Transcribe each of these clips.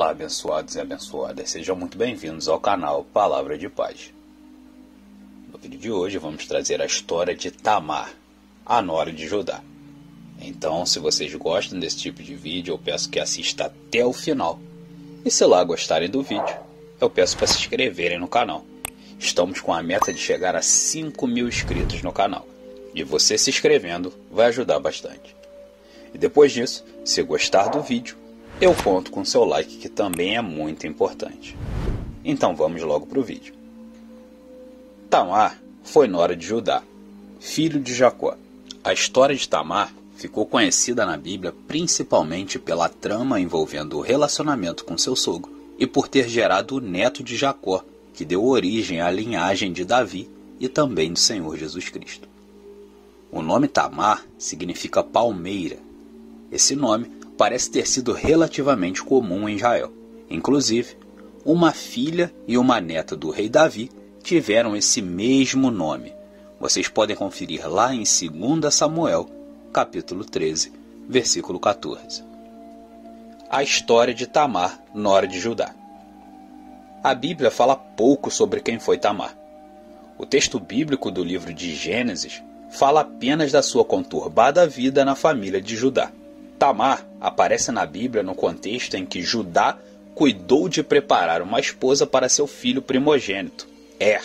Olá, abençoados e abençoadas, sejam muito bem-vindos ao canal Palavra de Paz. No vídeo de hoje vamos trazer a história de Tamar, a nora de Judá. Então, se vocês gostam desse tipo de vídeo, eu peço que assista até o final. E se lá gostarem do vídeo, eu peço para se inscreverem no canal. Estamos com a meta de chegar a 5 mil inscritos no canal. E você se inscrevendo vai ajudar bastante. E depois disso, se gostar do vídeo, eu conto com seu like que também é muito importante. Então vamos logo para o vídeo. Tamar foi nora de Judá, filho de Jacó. A história de Tamar ficou conhecida na Bíblia principalmente pela trama envolvendo o relacionamento com seu sogro e por ter gerado o neto de Jacó, que deu origem à linhagem de Davi e também do Senhor Jesus Cristo. O nome Tamar significa palmeira. Esse nome parece ter sido relativamente comum em Israel. Inclusive, uma filha e uma neta do rei Davi tiveram esse mesmo nome. Vocês podem conferir lá em 2 Samuel, capítulo 13, versículo 14. A história de Tamar, nora de Judá. A Bíblia fala pouco sobre quem foi Tamar. O texto bíblico do livro de Gênesis fala apenas da sua conturbada vida na família de Judá. Tamar aparece na Bíblia no contexto em que Judá cuidou de preparar uma esposa para seu filho primogênito, Er.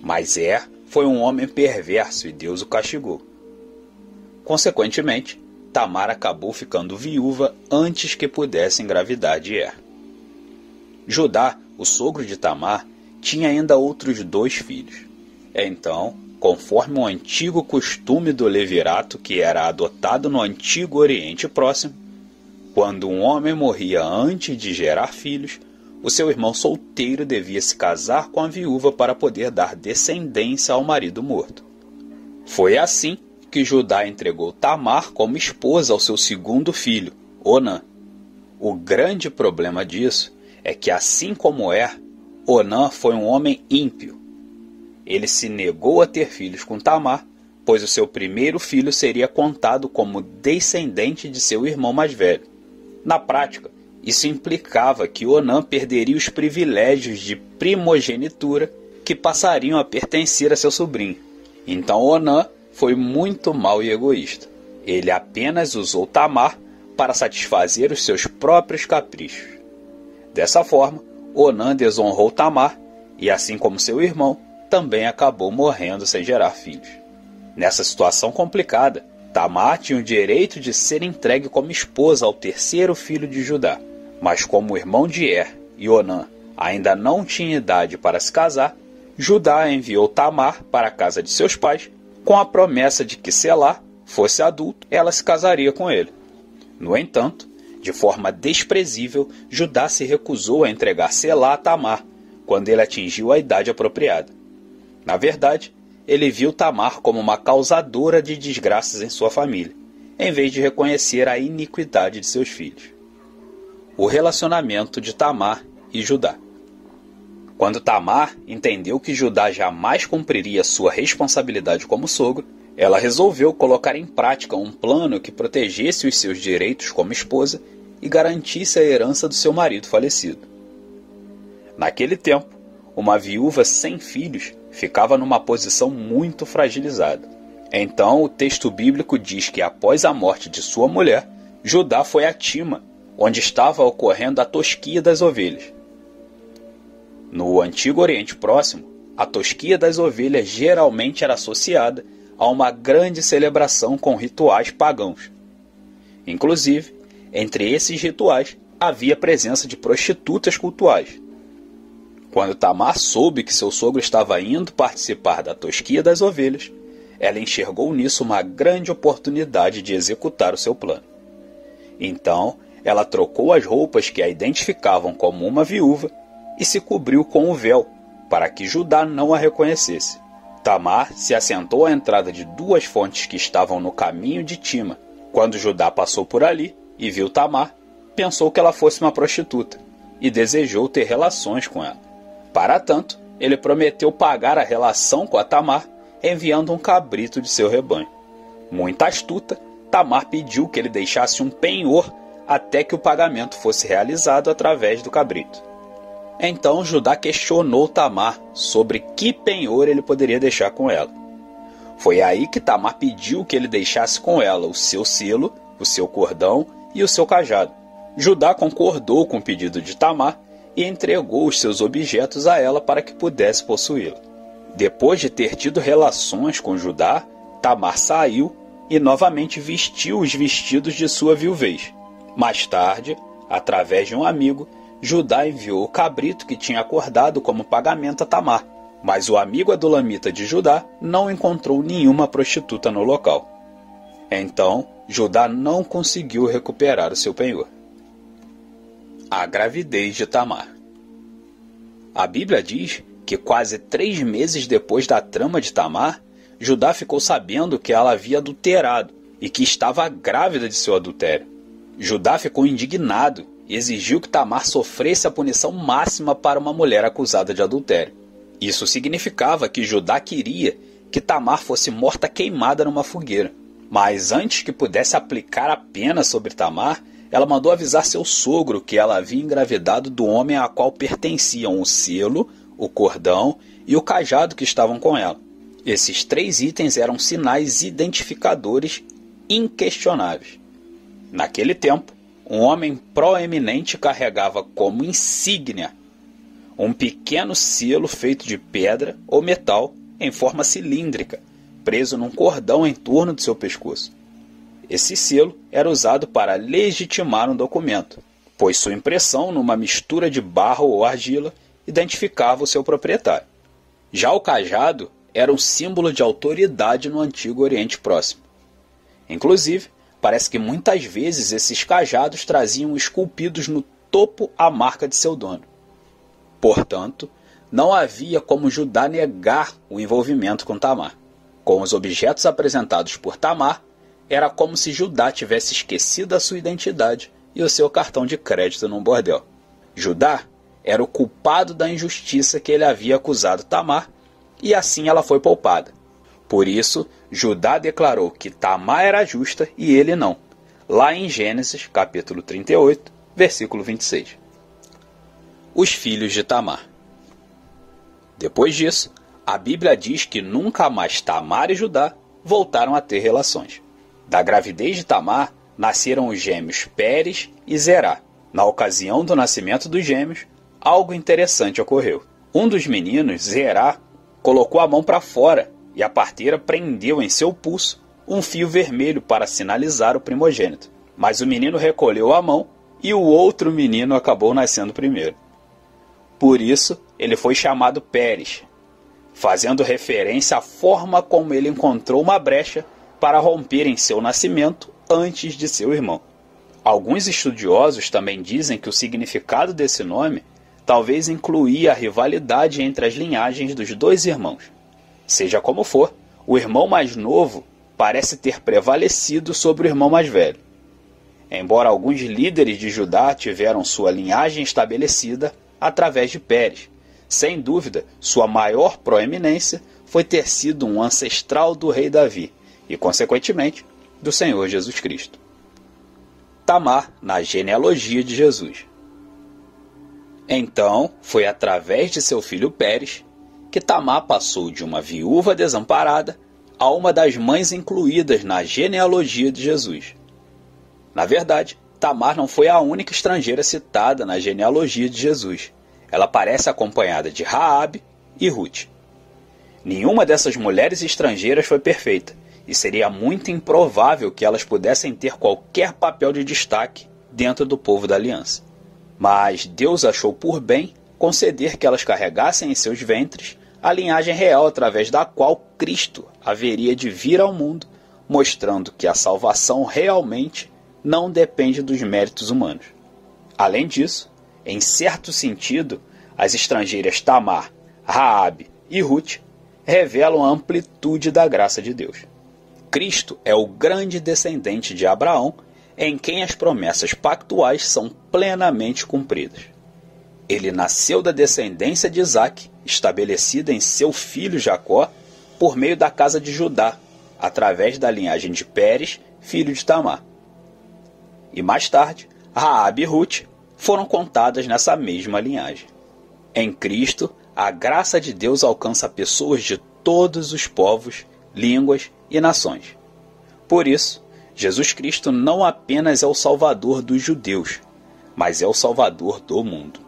Mas Er foi um homem perverso e Deus o castigou. Consequentemente, Tamar acabou ficando viúva antes que pudesse engravidar de Er. Judá, o sogro de Tamar, tinha ainda outros dois filhos. Então, conforme o antigo costume do levirato que era adotado no antigo Oriente Próximo, quando um homem morria antes de gerar filhos, o seu irmão solteiro devia se casar com a viúva para poder dar descendência ao marido morto. Foi assim que Judá entregou Tamar como esposa ao seu segundo filho, Onã. O grande problema disso é que, assim como Er, Onã foi um homem ímpio ele se negou a ter filhos com Tamar, pois o seu primeiro filho seria contado como descendente de seu irmão mais velho. Na prática, isso implicava que Onã perderia os privilégios de primogenitura que passariam a pertencer a seu sobrinho. Então Onã foi muito mau e egoísta. Ele apenas usou Tamar para satisfazer os seus próprios caprichos. Dessa forma, Onã desonrou Tamar e, assim como seu irmão, também acabou morrendo sem gerar filhos. Nessa situação complicada, Tamar tinha o direito de ser entregue como esposa ao terceiro filho de Judá, mas como o irmão de Er, Onã, ainda não tinha idade para se casar, Judá enviou Tamar para a casa de seus pais com a promessa de que, se Selá fosse adulto, ela se casaria com ele. No entanto, de forma desprezível, Judá se recusou a entregar Selá a Tamar quando ele atingiu a idade apropriada. Na verdade, ele viu Tamar como uma causadora de desgraças em sua família, em vez de reconhecer a iniquidade de seus filhos. O relacionamento de Tamar e Judá. Quando Tamar entendeu que Judá jamais cumpriria sua responsabilidade como sogro, ela resolveu colocar em prática um plano que protegesse os seus direitos como esposa e garantisse a herança do seu marido falecido. Naquele tempo, uma viúva sem filhos ficava numa posição muito fragilizada. Então o texto bíblico diz que após a morte de sua mulher, Judá foi a Tima, onde estava ocorrendo a tosquia das ovelhas. No Antigo Oriente Próximo, a tosquia das ovelhas geralmente era associada a uma grande celebração com rituais pagãos. Inclusive, entre esses rituais havia presença de prostitutas cultuais. Quando Tamar soube que seu sogro estava indo participar da tosquia das ovelhas, ela enxergou nisso uma grande oportunidade de executar o seu plano. Então, ela trocou as roupas que a identificavam como uma viúva e se cobriu com o véu, para que Judá não a reconhecesse. Tamar se assentou à entrada de duas fontes que estavam no caminho de Tima. Quando Judá passou por ali e viu Tamar, pensou que ela fosse uma prostituta e desejou ter relações com ela. Para tanto, ele prometeu pagar a relação com a Tamar, enviando um cabrito de seu rebanho. Muito astuta, Tamar pediu que ele deixasse um penhor até que o pagamento fosse realizado através do cabrito. Então Judá questionou Tamar sobre que penhor ele poderia deixar com ela. Foi aí que Tamar pediu que ele deixasse com ela o seu selo, o seu cordão e o seu cajado. Judá concordou com o pedido de Tamar e entregou os seus objetos a ela para que pudesse possuí-la. Depois de ter tido relações com Judá, Tamar saiu e novamente vestiu os vestidos de sua viuvez. Mais tarde, através de um amigo, Judá enviou o cabrito que tinha acordado como pagamento a Tamar, mas o amigo adulamita de Judá não encontrou nenhuma prostituta no local. Então, Judá não conseguiu recuperar o seu penhor. A gravidez de Tamar. A Bíblia diz que quase três meses depois da trama de Tamar, Judá ficou sabendo que ela havia adulterado e que estava grávida de seu adultério. Judá ficou indignado e exigiu que Tamar sofresse a punição máxima para uma mulher acusada de adultério. Isso significava que Judá queria que Tamar fosse morta queimada numa fogueira. Mas antes que pudesse aplicar a pena sobre Tamar, ela mandou avisar seu sogro que ela havia engravidado do homem a qual pertenciam o selo, o cordão e o cajado que estavam com ela. Esses três itens eram sinais identificadores inquestionáveis. Naquele tempo, um homem proeminente carregava como insígnia um pequeno selo feito de pedra ou metal em forma cilíndrica, preso num cordão em torno de seu pescoço. Esse selo era usado para legitimar um documento, pois sua impressão numa mistura de barro ou argila identificava o seu proprietário. Já o cajado era um símbolo de autoridade no antigo Oriente Próximo. Inclusive, Parece que muitas vezes esses cajados traziam esculpidos no topo a marca de seu dono. Portanto, não havia como Judá negar o envolvimento com Tamar. Com os objetos apresentados por Tamar, era como se Judá tivesse esquecido a sua identidade e o seu cartão de crédito num bordel. Judá era o culpado da injustiça que ele havia acusado Tamar, e assim ela foi poupada. Por isso, Judá declarou que Tamar era justa e ele não. Lá em Gênesis, capítulo 38, versículo 26. Os filhos de Tamar. Depois disso, a Bíblia diz que nunca mais Tamar e Judá voltaram a ter relações. Da gravidez de Tamar nasceram os gêmeos Pérez e Zerá. Na ocasião do nascimento dos gêmeos, algo interessante ocorreu. Um dos meninos, Zerá, colocou a mão para fora e a parteira prendeu em seu pulso um fio vermelho para sinalizar o primogênito. Mas o menino recolheu a mão e o outro menino acabou nascendo primeiro. Por isso, ele foi chamado Pérez, fazendo referência à forma como ele encontrou uma brecha para romper em seu nascimento antes de seu irmão. Alguns estudiosos também dizem que o significado desse nome talvez incluía a rivalidade entre as linhagens dos dois irmãos. Seja como for, o irmão mais novo parece ter prevalecido sobre o irmão mais velho. Embora alguns líderes de Judá tiveram sua linhagem estabelecida através de Pérez, sem dúvida, sua maior proeminência foi ter sido um ancestral do rei Davi e, consequentemente, do Senhor Jesus Cristo. Tamar na genealogia de Jesus. Então, foi através de seu filho Pérez que Tamar passou de uma viúva desamparada a uma das mães incluídas na genealogia de Jesus. Na verdade, Tamar não foi a única estrangeira citada na genealogia de Jesus. Ela aparece acompanhada de Raabe e Ruth. Nenhuma dessas mulheres estrangeiras foi perfeita, e seria muito improvável que elas pudessem ter qualquer papel de destaque dentro do povo da aliança. Mas Deus achou por bem conceder que elas carregassem em seus ventres a linhagem real através da qual Cristo haveria de vir ao mundo, mostrando que a salvação realmente não depende dos méritos humanos. Além disso, em certo sentido, as estrangeiras Tamar, Raabe e Ruth revelam a amplitude da graça de Deus. Cristo é o grande descendente de Abraão, em quem as promessas pactuais são plenamente cumpridas. Ele nasceu da descendência de Isaac, estabelecida em seu filho Jacó, por meio da casa de Judá, através da linhagem de Pérez, filho de Tamar. E mais tarde, Raab e Ruth foram contadas nessa mesma linhagem. Em Cristo, a graça de Deus alcança pessoas de todos os povos, línguas e nações. Por isso, Jesus Cristo não apenas é o Salvador dos judeus, mas é o Salvador do mundo.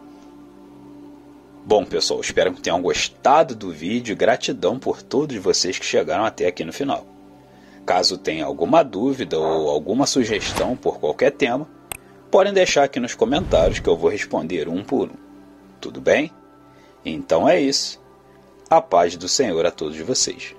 Bom, pessoal, espero que tenham gostado do vídeo e gratidão por todos vocês que chegaram até aqui no final. Caso tenha alguma dúvida ou alguma sugestão por qualquer tema, podem deixar aqui nos comentários que eu vou responder um por um. Tudo bem? Então é isso. A paz do Senhor a todos vocês.